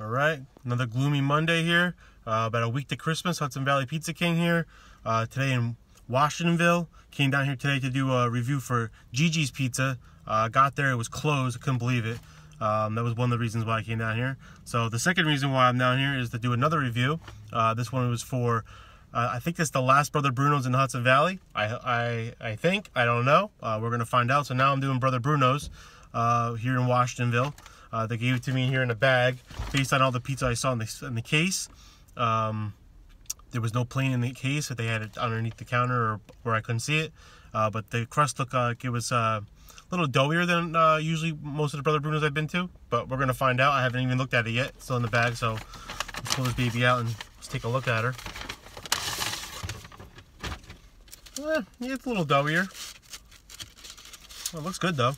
All right, another gloomy Monday here. Uh, about a week to Christmas. Hudson Valley Pizza King here. Uh, today in Washingtonville. Came down here today to do a review for Gigi's Pizza. Uh, got there, it was closed. Couldn't believe it. Um, that was one of the reasons why I came down here. So the second reason why I'm down here is to do another review. Uh, this one was for, uh, I think it's the last Brother Bruno's in Hudson Valley. I I, I think, I don't know. Uh, we're gonna find out. So now I'm doing Brother Bruno's here in Washingtonville. Uh, they gave it to me here in a bag based on all the pizza I saw in the, in the case. Um, there was no plain in the case, but they had it underneath the counter or where I couldn't see it. Uh, but the crust looked like it was uh, a little doughier than uh, usually most of the Brother Brunos I've been to. But we're gonna find out. I haven't even looked at it yet. It's still in the bag, so let's pull this baby out and let's take a look at her. Eh, it's a little doughier. Well, it looks good though.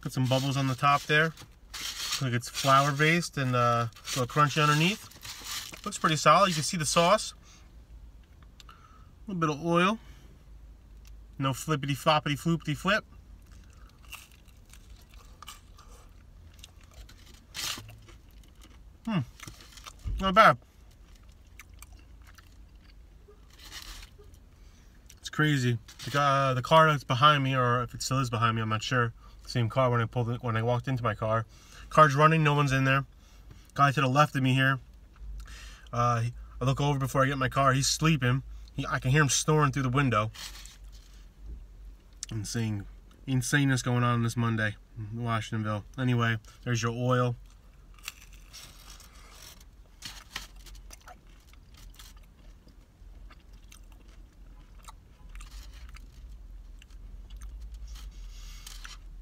Got some bubbles on the top there. Looks like it's flour based and uh, a little crunchy underneath. Looks pretty solid. You can see the sauce. A little bit of oil. No flippity floppity floopity flip. Hmm. Not bad. It's crazy. The, uh, the car that's behind me, or if it still is behind me, I'm not sure. Same car when I pulled it, when I walked into my car. Car's running, no one's in there. Guy to the left of me here. Uh, I look over before I get in my car. He's sleeping. He, I can hear him snoring through the window. Insane, insaneness going on this Monday in Washingtonville. Anyway, there's your oil.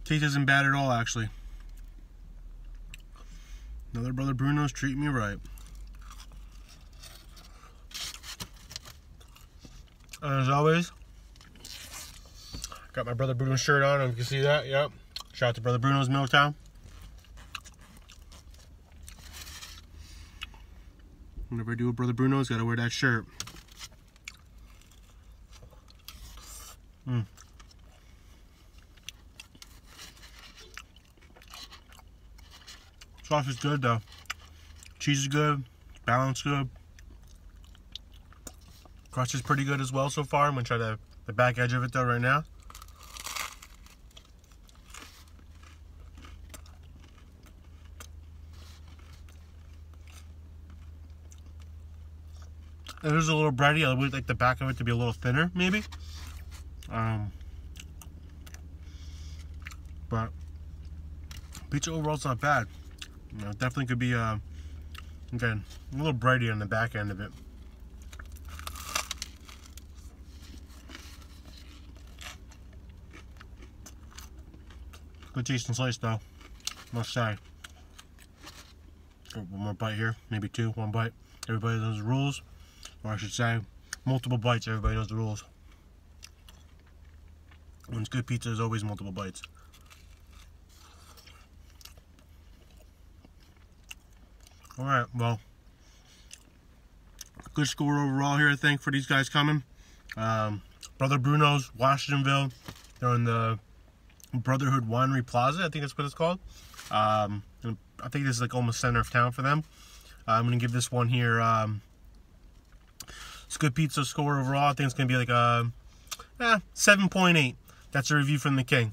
Taste isn't bad at all, actually. Another Brother Bruno's treat me right. As always, got my Brother Bruno's shirt on. If you can see that, yep. Shout out to Brother Bruno's Milltown. Whenever I do a Brother Bruno's, gotta wear that shirt. Mm. Sauce is good though. Cheese is good. Balance good. Crust is pretty good as well so far. I'm gonna try the, the back edge of it though right now. It is a little bready. I would like the back of it to be a little thinner, maybe. Um, but pizza overall's not bad. You know, definitely could be, uh, again, a little brighter on the back end of it. Good tasting slice though, must say. One more bite here, maybe two, one bite. Everybody knows the rules, or I should say, multiple bites, everybody knows the rules. When it's good pizza, there's always multiple bites. All right, well, good score overall here, I think, for these guys coming. Um, Brother Bruno's, Washingtonville. They're in the Brotherhood Winery Plaza, I think that's what it's called. Um, I think this is like almost center of town for them. Uh, I'm going to give this one here, um, it's good pizza score overall. I think it's going to be like a eh, 7.8. That's a review from the King.